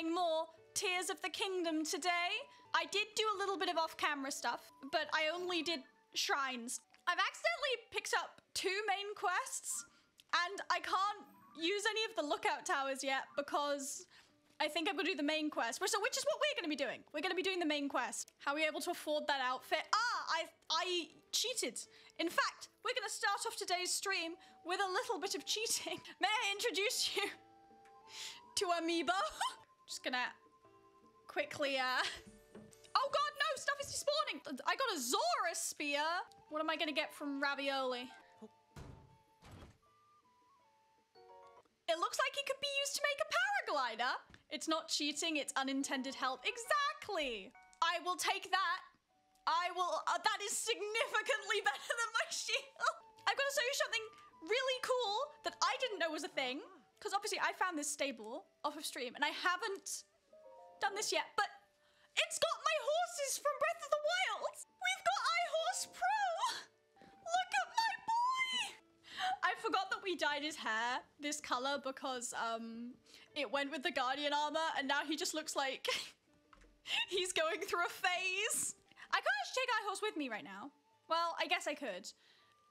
playing more Tears of the Kingdom today. I did do a little bit of off-camera stuff, but I only did shrines. I've accidentally picked up two main quests, and I can't use any of the lookout towers yet because I think I'm gonna do the main quest. So which is what we're gonna be doing. We're gonna be doing the main quest. How are we able to afford that outfit? Ah, I I cheated. In fact, we're gonna start off today's stream with a little bit of cheating. May I introduce you to Amiibo? Just gonna quickly uh Oh god, no, stuff is despawning. I got a Zora spear. What am I gonna get from Ravioli? It looks like it could be used to make a paraglider. It's not cheating, it's unintended help. Exactly. I will take that. I will, uh, that is significantly better than my shield. I've got to show you something really cool that I didn't know was a thing. Because obviously I found this stable off of stream and I haven't done this yet, but it's got my horses from Breath of the Wild. We've got iHorse Pro. Look at my boy. I forgot that we dyed his hair this color because um it went with the Guardian armor and now he just looks like he's going through a phase. I can't actually take iHorse with me right now. Well, I guess I could.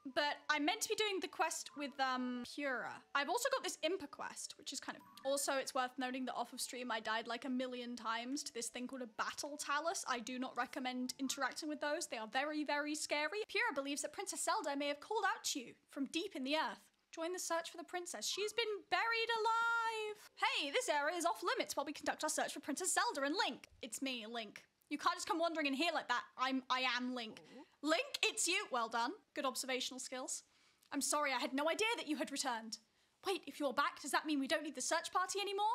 But I'm meant to be doing the quest with um Purah. I've also got this Impa quest, which is kind of... Also, it's worth noting that off of stream I died like a million times to this thing called a Battle Talus. I do not recommend interacting with those. They are very, very scary. Purah believes that Princess Zelda may have called out to you from deep in the earth. Join the search for the princess. She's been buried alive. Hey, this area is off limits while we conduct our search for Princess Zelda and Link. It's me, Link. You can't just come wandering in here like that. I'm I am Link. Link, it's you. Well done. Good observational skills. I'm sorry, I had no idea that you had returned. Wait, if you're back, does that mean we don't need the search party anymore?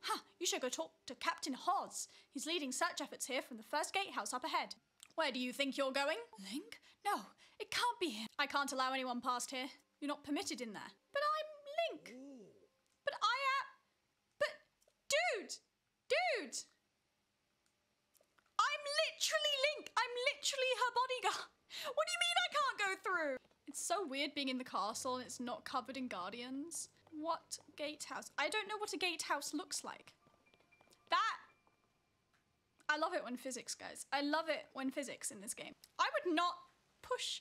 Huh, you should go talk to Captain Hoz. He's leading search efforts here from the first gatehouse up ahead. Where do you think you're going? Link? No, it can't be here. I can't allow anyone past here. You're not permitted in there. But I'm Link. But I am. But, dude! Dude! I'm literally Link. I'm literally her bodyguard. What do you mean I can't go through? It's so weird being in the castle and it's not covered in guardians. What gatehouse? I don't know what a gatehouse looks like. That. I love it when physics, guys. I love it when physics in this game. I would not push.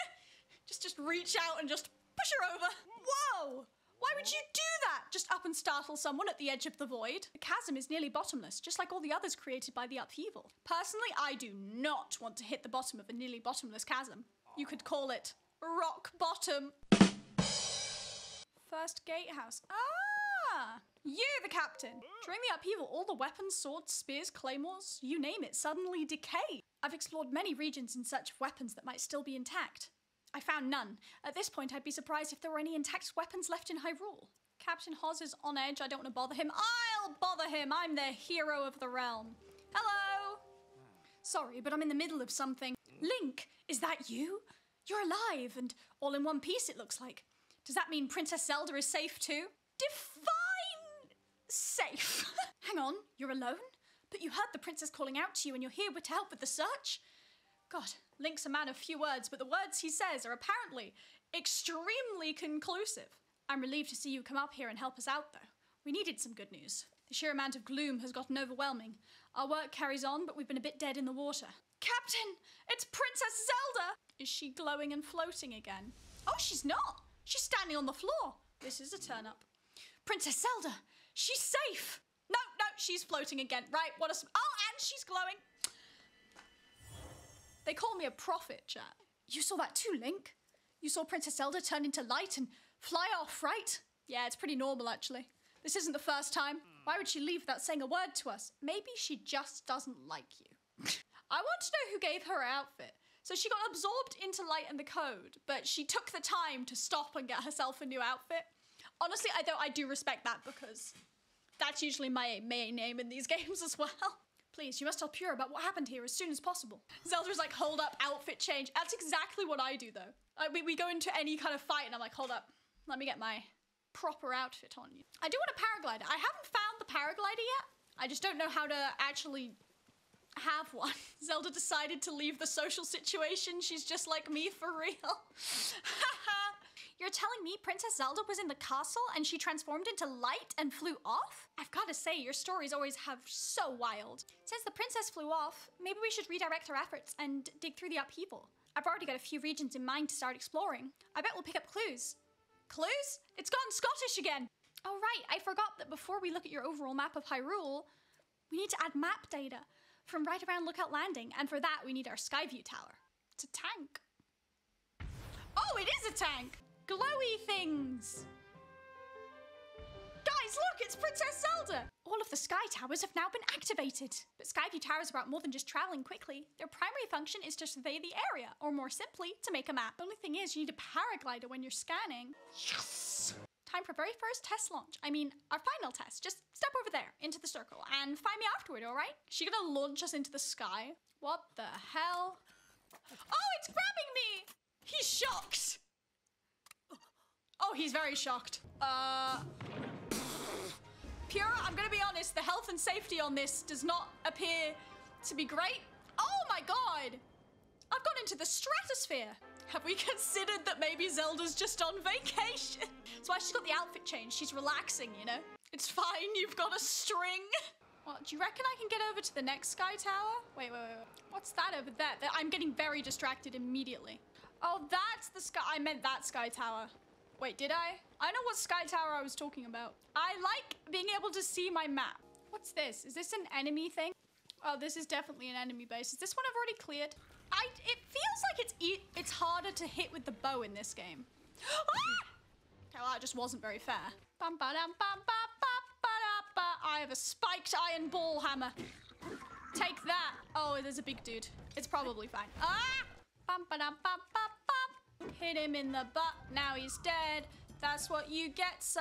just, just reach out and just push her over. Whoa! Why would you do that? Just up and startle someone at the edge of the void? The chasm is nearly bottomless, just like all the others created by the upheaval. Personally, I do not want to hit the bottom of a nearly bottomless chasm. You could call it rock bottom. First gatehouse. Ah! You, the captain! During the upheaval, all the weapons, swords, spears, claymores, you name it, suddenly decay. I've explored many regions in search of weapons that might still be intact. I found none. At this point, I'd be surprised if there were any intact weapons left in Hyrule. Captain Hoz is on edge. I don't want to bother him. I'll bother him. I'm the hero of the realm. Hello! Sorry, but I'm in the middle of something. Link, is that you? You're alive and all in one piece, it looks like. Does that mean Princess Zelda is safe too? Define safe. Hang on, you're alone? But you heard the princess calling out to you and you're here to help with the search? God, Link's a man of few words, but the words he says are apparently extremely conclusive. I'm relieved to see you come up here and help us out, though. We needed some good news. The sheer amount of gloom has gotten overwhelming. Our work carries on, but we've been a bit dead in the water. Captain! It's Princess Zelda! Is she glowing and floating again? Oh, she's not! She's standing on the floor! This is a turn up. Princess Zelda! She's safe! No, no, she's floating again. Right, what a. Oh, and she's glowing! They call me a prophet, chat. You saw that too, Link? You saw Princess Zelda turn into light and fly off, right? Yeah, it's pretty normal, actually. This isn't the first time. Why would she leave without saying a word to us? Maybe she just doesn't like you. I want to know who gave her her outfit. So she got absorbed into Light and the Code, but she took the time to stop and get herself a new outfit. Honestly, I don't I do respect that because that's usually my main name in these games as well. Please, you must tell Purah about what happened here as soon as possible. Zelda's like, hold up, outfit change. That's exactly what I do though. Like, we, we go into any kind of fight and I'm like, hold up, let me get my proper outfit on you. I do want a paraglider. I haven't found the paraglider yet. I just don't know how to actually have one. Zelda decided to leave the social situation. She's just like me for real. You're telling me Princess Zelda was in the castle and she transformed into light and flew off? I've got to say, your stories always have so wild. Since the princess flew off, maybe we should redirect our efforts and dig through the upheaval. I've already got a few regions in mind to start exploring. I bet we'll pick up clues. Clues? It's gone Scottish again! Oh, right, I forgot that before we look at your overall map of Hyrule, we need to add map data from right around Lookout Landing, and for that, we need our Skyview Tower. It's a tank. Oh, it is a tank! Glowy things! Guys, look, it's Princess Zelda! All of the Sky Towers have now been activated. But Skyview Towers are about more than just traveling quickly. Their primary function is to survey the area, or more simply, to make a map. The only thing is, you need a paraglider when you're scanning. Yes! Time for very first test launch. I mean, our final test. Just step over there, into the circle, and find me afterward, alright? She gonna launch us into the sky? What the hell? Oh, it's grabbing me! He's shocked! Oh, he's very shocked. Uh. Purah, I'm gonna be honest, the health and safety on this does not appear to be great. Oh my god! I've gone into the stratosphere. Have we considered that maybe Zelda's just on vacation? That's why she's got the outfit change. She's relaxing, you know? It's fine, you've got a string. What, do you reckon I can get over to the next sky tower? Wait, wait, wait, wait. What's that over there? I'm getting very distracted immediately. Oh, that's the sky. I meant that sky tower. Wait, did I? I know what sky tower I was talking about. I like being able to see my map. What's this? Is this an enemy thing? Oh, this is definitely an enemy base. Is this one I've already cleared? I, it feels like it's e it's harder to hit with the bow in this game. ah! Well, that just wasn't very fair. Bum, ba, dum, bum, ba, ba, ba, da, ba. I have a spiked iron ball hammer. Take that. Oh, there's a big dude. It's probably fine. Ah! Bum, ba, dum, bum, Hit him in the butt. Now he's dead. That's what you get, sir.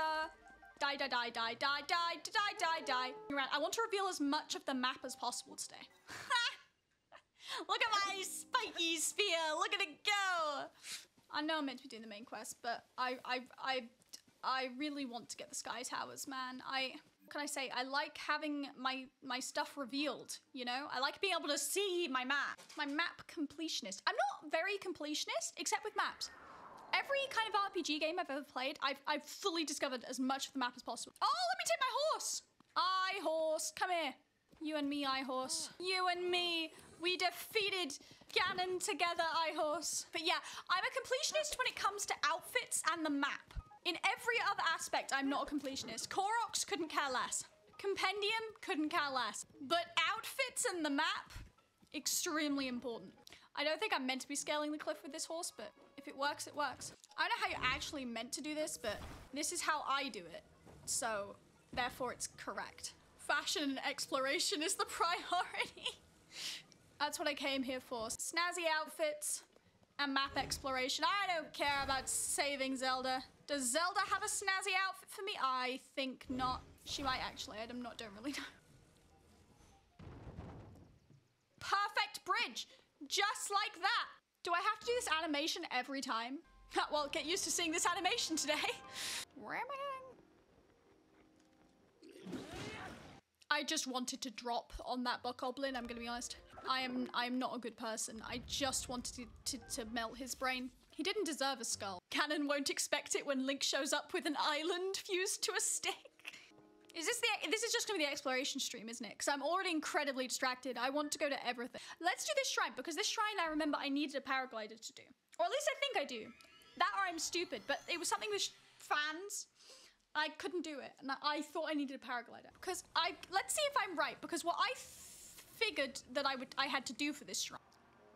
Die, die, die, die, die, die, die, die, die. I want to reveal as much of the map as possible today. Look at my spiky spear. Look at it go. I know I'm meant to be doing the main quest, but I, I, I, I really want to get the Sky Towers, man. I, can I say, I like having my, my stuff revealed, you know? I like being able to see my map. My map completionist. I'm not very completionist, except with maps. Every kind of RPG game I've ever played, I've, I've fully discovered as much of the map as possible. Oh, let me take my horse! I horse, come here. You and me, I horse. You and me, we defeated Ganon together, I horse. But yeah, I'm a completionist when it comes to outfits and the map. In every other aspect, I'm not a completionist. Koroks couldn't care less. Compendium couldn't care less. But outfits and the map, extremely important. I don't think I'm meant to be scaling the cliff with this horse, but if it works, it works. I don't know how you're actually meant to do this, but this is how I do it. So, therefore it's correct. Fashion and exploration is the priority. That's what I came here for. Snazzy outfits and map exploration. I don't care about saving Zelda. Does Zelda have a snazzy outfit for me? I think not. She might actually. I'm not, don't really know. Perfect bridge. Just like that. Do I have to do this animation every time? well, get used to seeing this animation today. Where am I going? I just wanted to drop on that bokoblin, I'm gonna be honest. I am I am not a good person. I just wanted to, to, to melt his brain. He didn't deserve a skull. Ganon won't expect it when Link shows up with an island fused to a stick. Is this the- this is just gonna be the exploration stream, isn't it? Because I'm already incredibly distracted. I want to go to everything. Let's do this shrine, because this shrine I remember I needed a paraglider to do. Or at least I think I do. That or I'm stupid, but it was something with fans. I couldn't do it, and I thought I needed a paraglider. Because I- let's see if I'm right, because what I figured that I would- I had to do for this shrine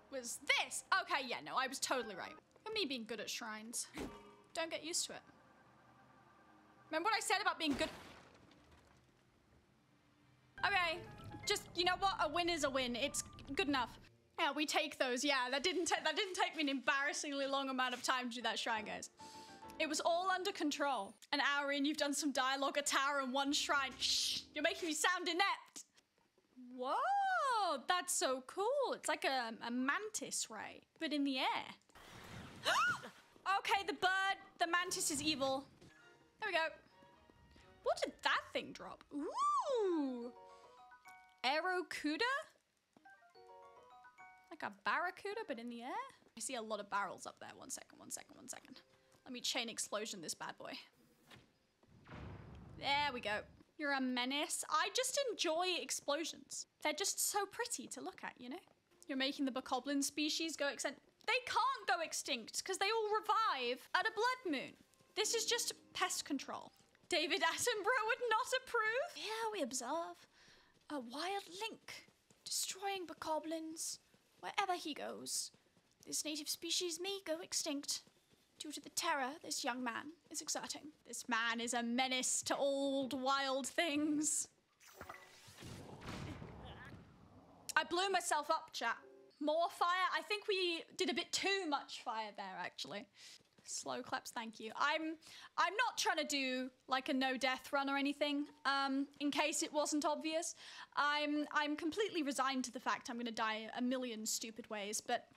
was this. Okay, yeah, no, I was totally right me being good at shrines. Don't get used to it. Remember what I said about being good? Okay, just, you know what? A win is a win. It's good enough. Yeah, we take those. Yeah, that didn't that didn't take me an embarrassingly long amount of time to do that shrine, guys. It was all under control. An hour in, you've done some dialogue, a tower, and one shrine. Shh, you're making me sound inept. Whoa, that's so cool. It's like a, a mantis ray, but in the air. okay, the bird, the mantis is evil. There we go. What did that thing drop? Ooh. Aerocuda? Like a barracuda, but in the air? I see a lot of barrels up there. One second, one second, one second. Let me chain explosion this bad boy. There we go. You're a menace. I just enjoy explosions. They're just so pretty to look at, you know? You're making the bokoblin species go extinct. They can't go extinct because they all revive at a blood moon. This is just pest control. David Attenborough would not approve. Here we observe a wild link destroying bokoblins wherever he goes. This native species may go extinct due to the terror this young man is exerting. This man is a menace to old wild things. I blew myself up, chat. More fire? I think we did a bit too much fire there, actually. Slow claps, thank you. I'm I'm not trying to do like a no death run or anything. Um, in case it wasn't obvious, I'm I'm completely resigned to the fact I'm gonna die a million stupid ways. But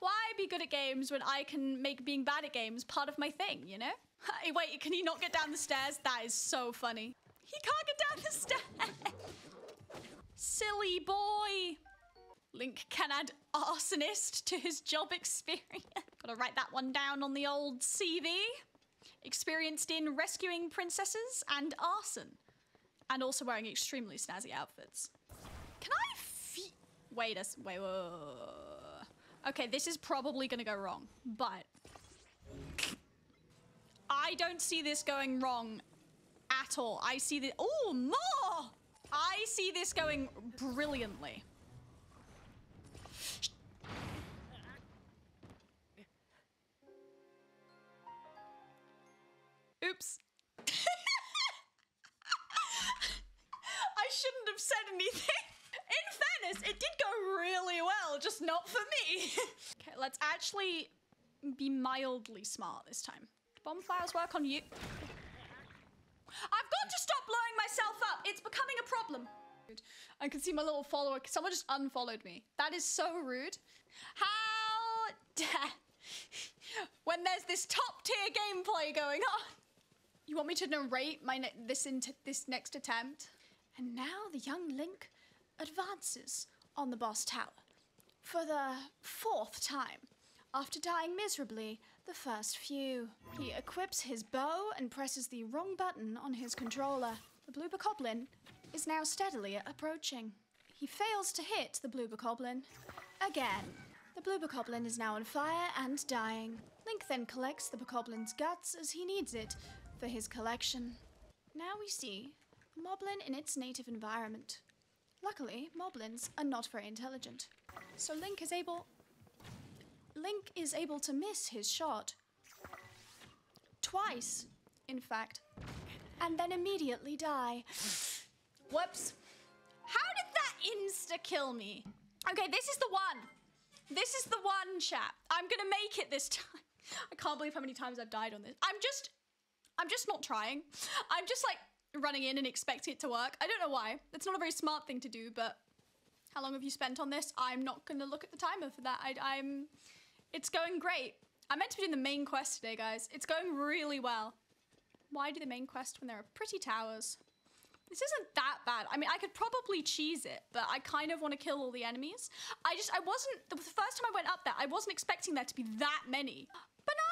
why be good at games when I can make being bad at games part of my thing? You know? Hey, wait, can he not get down the stairs? That is so funny. He can't get down the stairs. Silly boy. Link can add arsonist to his job experience. Gotta write that one down on the old CV. Experienced in rescuing princesses and arson. And also wearing extremely snazzy outfits. Can I fe- Wait a wait, wait. Okay, this is probably gonna go wrong, but I don't see this going wrong at all. I see the- Oh, more! I see this going brilliantly. Oops. I shouldn't have said anything. In fairness, it did go really well, just not for me. okay, let's actually be mildly smart this time. Do bomb work on you? I've got to stop blowing myself up. It's becoming a problem. I can see my little follower. Someone just unfollowed me. That is so rude. How dare. when there's this top tier gameplay going on. You want me to narrate my ne- this into this next attempt? And now the young Link advances on the boss tower for the fourth time. After dying miserably the first few, he equips his bow and presses the wrong button on his controller. The blue bokoblin is now steadily approaching. He fails to hit the blue bokoblin again. The blue bokoblin is now on fire and dying. Link then collects the bokoblin's guts as he needs it for his collection. Now we see moblin in its native environment. Luckily, moblins are not very intelligent, so Link is able Link is able to miss his shot. Twice, in fact, and then immediately die. Whoops. How did that insta kill me? Okay, this is the one. This is the one, chat. I'm gonna make it this time. I can't believe how many times I've died on this. I'm just, I'm just not trying. I'm just like running in and expecting it to work. I don't know why. It's not a very smart thing to do, but how long have you spent on this? I'm not gonna look at the timer for that. I, I'm, it's going great. I'm meant to be doing the main quest today, guys. It's going really well. Why do the main quest when there are pretty towers? This isn't that bad. I mean, I could probably cheese it, but I kind of want to kill all the enemies. I just, I wasn't, the first time I went up there, I wasn't expecting there to be that many. For the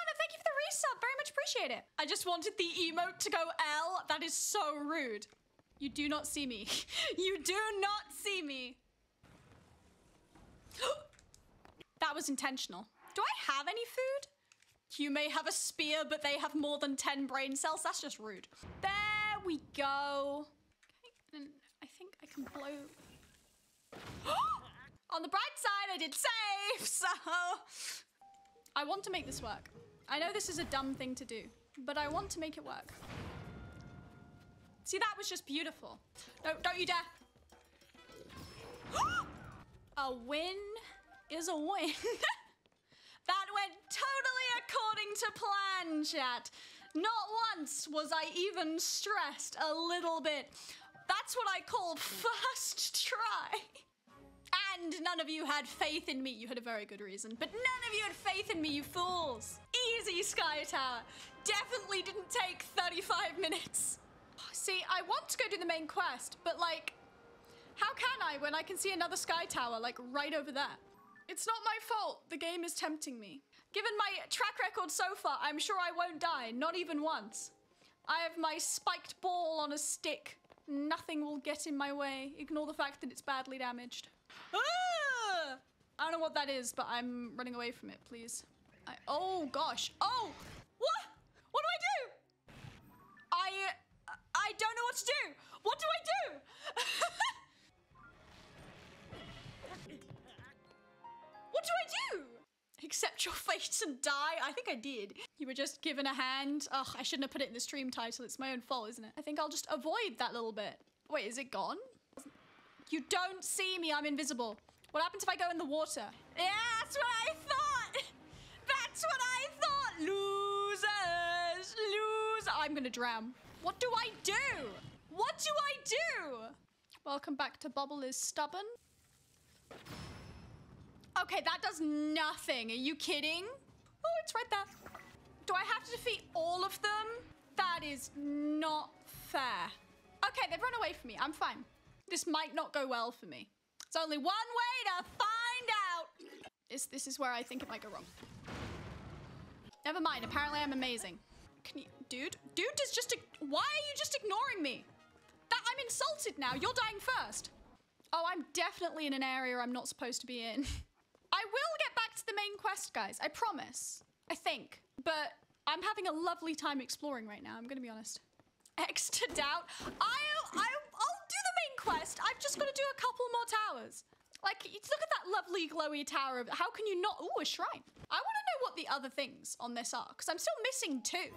resub. Very much appreciate it. I just wanted the emote to go L. That is so rude. You do not see me. you do not see me. that was intentional. Do I have any food? You may have a spear, but they have more than 10 brain cells. That's just rude. There we go. Okay, I think I can blow. On the bright side, I did save, so I want to make this work. I know this is a dumb thing to do, but I want to make it work. See, that was just beautiful. No, don't you dare. a win is a win. that went totally according to plan, chat. Not once was I even stressed a little bit. That's what I call first try. And none of you had faith in me. You had a very good reason. But none of you had faith in me, you fools. Easy, Sky Tower. Definitely didn't take 35 minutes. See, I want to go do the main quest, but like, how can I when I can see another Sky Tower, like right over there? It's not my fault. The game is tempting me. Given my track record so far, I'm sure I won't die, not even once. I have my spiked ball on a stick. Nothing will get in my way. Ignore the fact that it's badly damaged. Ah! I don't know what that is, but I'm running away from it, please. I, oh gosh. Oh! What? What do I do? I I don't know what to do. What do I do? what do I do? Accept your fate and die? I think I did. You were just given a hand. Ugh, I shouldn't have put it in the stream title. It's my own fault, isn't it? I think I'll just avoid that little bit. Wait, is it gone? You don't see me. I'm invisible. What happens if I go in the water? Yeah, that's what I thought. That's what I thought. Losers, lose. I'm gonna drown. What do I do? What do I do? Welcome back to Bubble is stubborn. Okay, that does nothing. Are you kidding? Oh, it's right there. Do I have to defeat all of them? That is not fair. Okay, they've run away from me. I'm fine. This might not go well for me. It's only one way to find out. This, this is where I think it might go wrong. Never mind. Apparently I'm amazing. Can you, dude? Dude is just, why are you just ignoring me? That I'm insulted now. You're dying first. Oh, I'm definitely in an area I'm not supposed to be in. I will get back to the main quest, guys. I promise. I think. But I'm having a lovely time exploring right now. I'm to be honest. X to doubt. I'll, I'll, I'll do the main quest. I've just got to do a couple more towers. Like, look at that lovely glowy tower. Of how can you not? Ooh, a shrine. I want what the other things on this are, because I'm still missing two.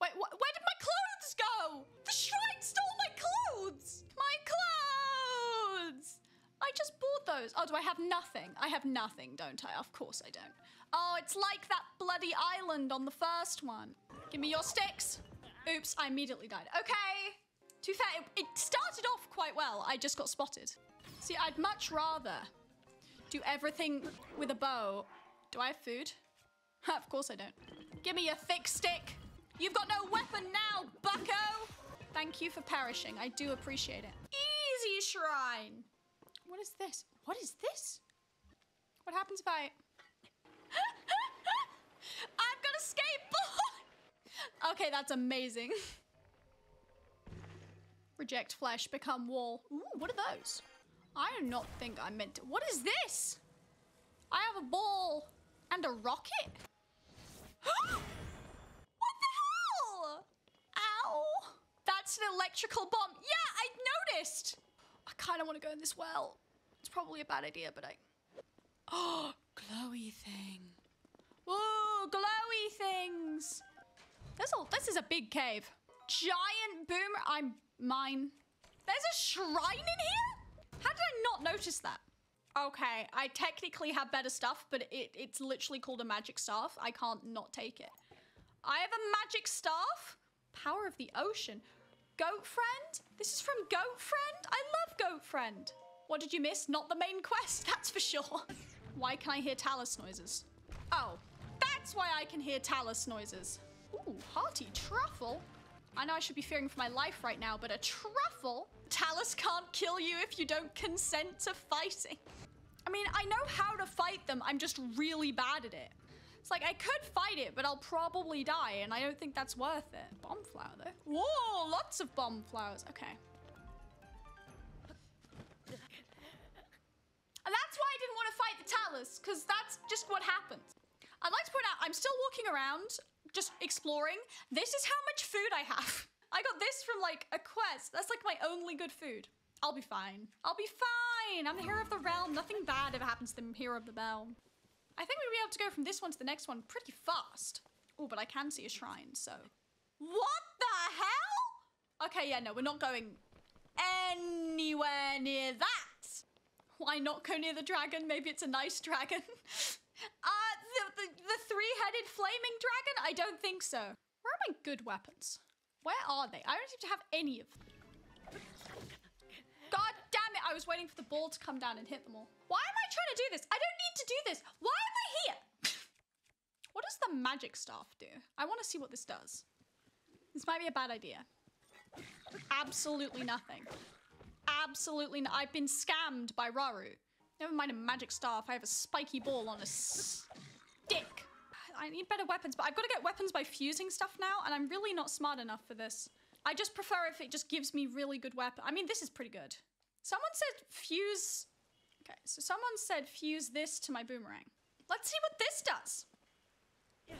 Wait, wh where did my clothes go? The shrine stole my clothes! My clothes! I just bought those. Oh, do I have nothing? I have nothing, don't I? Of course I don't. Oh, it's like that bloody island on the first one. Give me your sticks. Oops, I immediately died. Okay. To be fair, it, it started off quite well. I just got spotted. See, I'd much rather do everything with a bow. Do I have food? Of course I don't. Give me a thick stick. You've got no weapon now, bucko! Thank you for perishing. I do appreciate it. Easy shrine. What is this? What is this? What happens if I... I've got a skateboard! okay, that's amazing. Reject flesh, become wall. Ooh, what are those? I do not think I meant to. What is this? I have a ball and a rocket? What the hell? Ow. That's an electrical bomb. Yeah, I noticed. I kind of want to go in this well. It's probably a bad idea, but I... Oh, glowy thing. Ooh, glowy things. This, a, this is a big cave. Giant boomer. I'm mine. There's a shrine in here? How did I not notice that? Okay, I technically have better stuff, but it, it's literally called a magic staff. I can't not take it. I have a magic staff. Power of the ocean. Goat friend? This is from Goat friend? I love Goat friend. What did you miss? Not the main quest, that's for sure. Why can I hear talus noises? Oh, that's why I can hear talus noises. Ooh, hearty truffle. I know I should be fearing for my life right now, but a truffle? Talus can't kill you if you don't consent to fighting. I mean, I know how to fight them. I'm just really bad at it. It's like I could fight it, but I'll probably die, and I don't think that's worth it. Bomb flower, though. Whoa, lots of bomb flowers. Okay. And that's why I didn't want to fight the Talus, because that's just what happens. I'd like to point out, I'm still walking around, just exploring. This is how much food I have. I got this from like a quest. That's like my only good food. I'll be fine. I'll be fine. I'm the hero of the realm. Nothing bad ever happens to the hero of the realm. I think we'll be able to go from this one to the next one pretty fast. Oh, but I can see a shrine, so. What the hell? Okay, yeah, no, we're not going anywhere near that. Why not go near the dragon? Maybe it's a nice dragon. uh, the, the, the three-headed flaming dragon? I don't think so. Where are my good weapons? Where are they? I don't seem to have any of them. I was waiting for the ball to come down and hit them all. Why am I trying to do this? I don't need to do this. Why am I here? what does the magic staff do? I want to see what this does. This might be a bad idea. Absolutely nothing. Absolutely not. I've been scammed by Rauru. Never mind a magic staff. I have a spiky ball on a stick. I need better weapons, but I've got to get weapons by fusing stuff now, and I'm really not smart enough for this. I just prefer if it just gives me really good weapon. I mean, this is pretty good. Someone said fuse. Okay, so someone said fuse this to my boomerang. Let's see what this does. Yeah.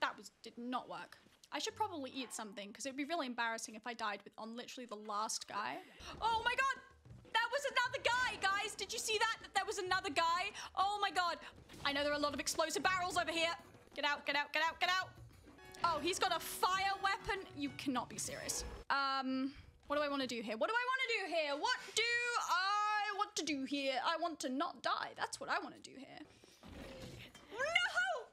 That was did not work. I should probably eat something because it would be really embarrassing if I died with on literally the last guy. Oh my god! That was another guy, guys! Did you see that? That there was another guy? Oh my god! I know there are a lot of explosive barrels over here. Get out, get out, get out, get out! Oh, he's got a fire weapon? You cannot be serious. Um, what do I want to do here? What do I want to do here? What do I want to do here? I want to not die. That's what I want to do here. No!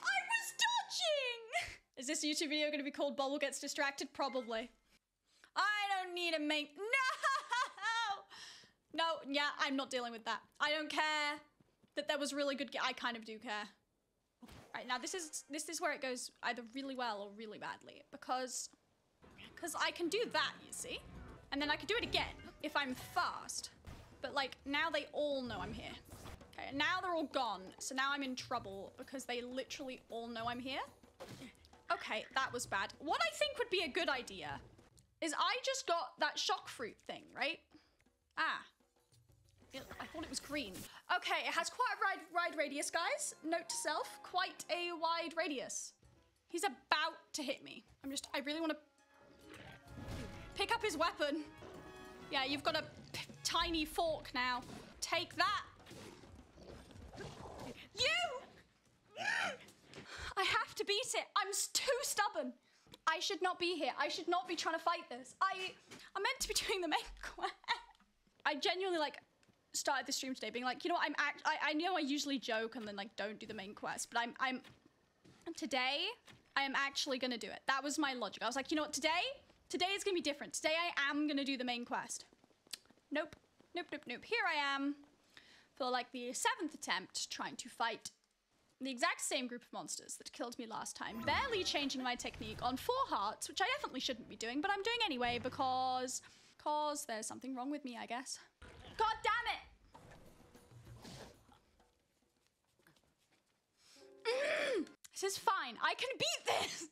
I was dodging! Is this YouTube video going to be called Bubble Gets Distracted? Probably. I don't need a make. No! No, yeah, I'm not dealing with that. I don't care that there was really good. I kind of do care. Right now, this is this is where it goes either really well or really badly because because I can do that, you see, and then I can do it again if I'm fast. But like now they all know I'm here. Okay, now they're all gone, so now I'm in trouble because they literally all know I'm here. Okay, that was bad. What I think would be a good idea is I just got that shock fruit thing, right? Ah. It- I thought it was green. Okay, it has quite a wide, wide radius, guys. Note to self, quite a wide radius. He's about to hit me. I'm just, I really want to pick up his weapon. Yeah, you've got a tiny fork now. Take that. You! I have to beat it. I'm too stubborn. I should not be here. I should not be trying to fight this. I I'm meant to be doing the main quest. I genuinely like started the stream today being like, you know what, I'm act I, I know I usually joke and then like don't do the main quest, but I'm I'm today I am actually gonna do it. That was my logic. I was like, you know what, today today is gonna be different. Today I am gonna do the main quest. Nope. Nope, nope, nope. Here I am for like the seventh attempt trying to fight the exact same group of monsters that killed me last time, barely changing my technique on four hearts, which I definitely shouldn't be doing, but I'm doing anyway because cause there's something wrong with me, I guess. God damn it! this is fine. I can beat this.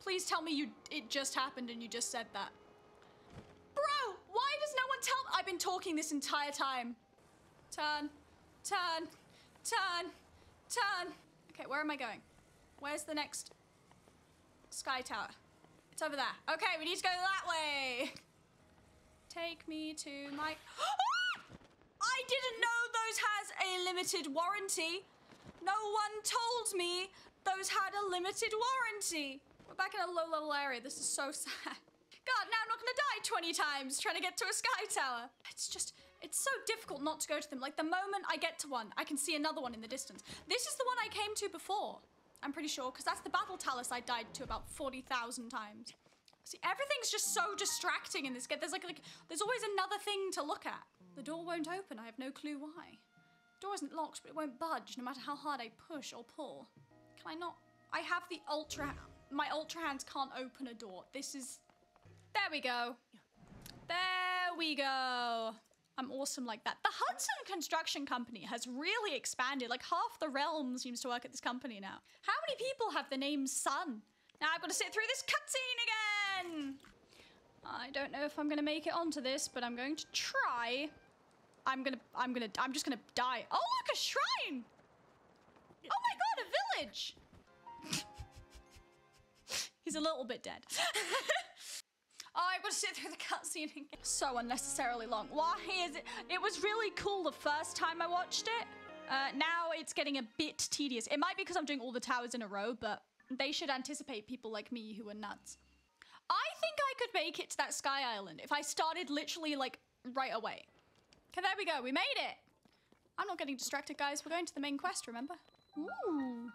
Please tell me you. It just happened and you just said that. Bro, why does no one tell? I've been talking this entire time. Turn, turn, turn, turn. Okay, where am I going? Where's the next sky tower? It's over there. Okay, we need to go that way. Take me to my. I didn't know those has a limited warranty. No one told me those had a limited warranty. Back in a low level area. This is so sad. God, now I'm not gonna die 20 times trying to get to a sky tower. It's just, it's so difficult not to go to them. Like the moment I get to one, I can see another one in the distance. This is the one I came to before. I'm pretty sure, because that's the battle talus I died to about 40,000 times. See, everything's just so distracting in this game. There's like, like, there's always another thing to look at. The door won't open. I have no clue why. The Door isn't locked, but it won't budge no matter how hard I push or pull. Can I not? I have the ultra. My ultra hands can't open a door. This is. There we go. There we go. I'm awesome like that. The Hudson Construction Company has really expanded. Like half the realm seems to work at this company now. How many people have the name Sun? Now I've got to sit through this cutscene again. I don't know if I'm gonna make it onto this, but I'm going to try. I'm gonna, I'm gonna, I'm just gonna die. Oh look, a shrine! Oh my god, a village! He's a little bit dead. oh, I've got to sit through the cutscene again. So unnecessarily long. Why is it? It was really cool the first time I watched it. Uh, now it's getting a bit tedious. It might be because I'm doing all the towers in a row, but they should anticipate people like me who are nuts. I think I could make it to that sky island if I started literally like right away. Okay, there we go. We made it. I'm not getting distracted, guys. We're going to the main quest, remember? Ooh.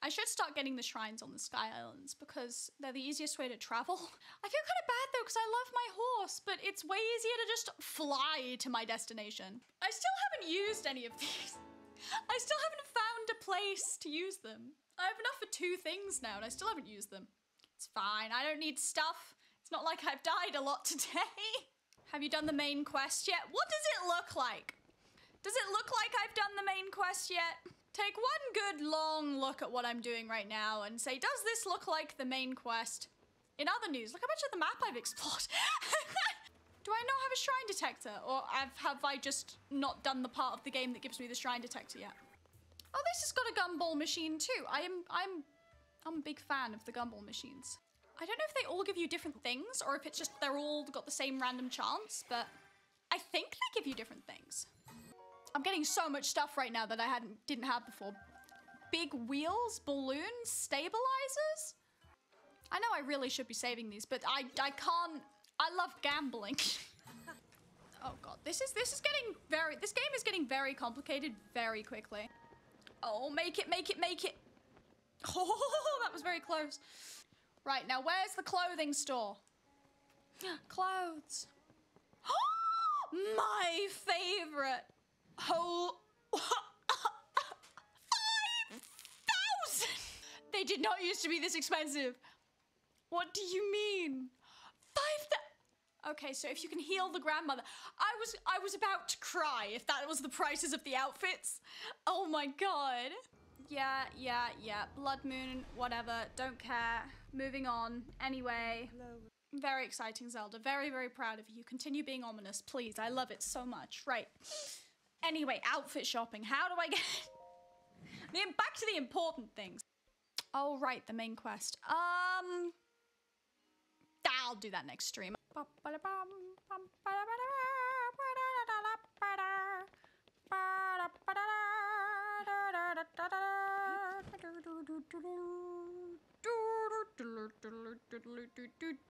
I should start getting the shrines on the Sky Islands because they're the easiest way to travel. I feel kind of bad though because I love my horse, but it's way easier to just fly to my destination. I still haven't used any of these. I still haven't found a place to use them. I have enough for two things now and I still haven't used them. It's fine. I don't need stuff. It's not like I've died a lot today. have you done the main quest yet? What does it look like? Does it look like I've done the main quest yet? Take one good long look at what I'm doing right now and say, does this look like the main quest? In other news, look how much of the map I've explored. Do I not have a shrine detector? Or have, I just not done the part of the game that gives me the shrine detector yet? Oh, this has got a gumball machine too. I am, I'm, I'm a big fan of the gumball machines. I don't know if they all give you different things or if it's just they're all got the same random chance, but I think they give you different things. I'm getting so much stuff right now that I hadn't didn't have before. Big wheels, balloons, stabilizers. I know I really should be saving these, but I I can't. I love gambling. oh god, this is this is getting very. This game is getting very complicated very quickly. Oh, make it, make it, make it. Oh, that was very close. Right now, where's the clothing store? Clothes. My favorite. Oh, five thousand! They did not used to be this expensive. What do you mean? Five thousand? Okay, so if you can heal the grandmother, I was I was about to cry if that was the prices of the outfits. Oh my god. Yeah, yeah, yeah. Blood moon, whatever. Don't care. Moving on. Anyway. Very exciting, Zelda. Very, very proud of you. Continue being ominous, please. I love it so much. Right. Anyway, outfit shopping. How do I get... then back to the important things. Oh, right, the main quest. Um... I'll do that next stream.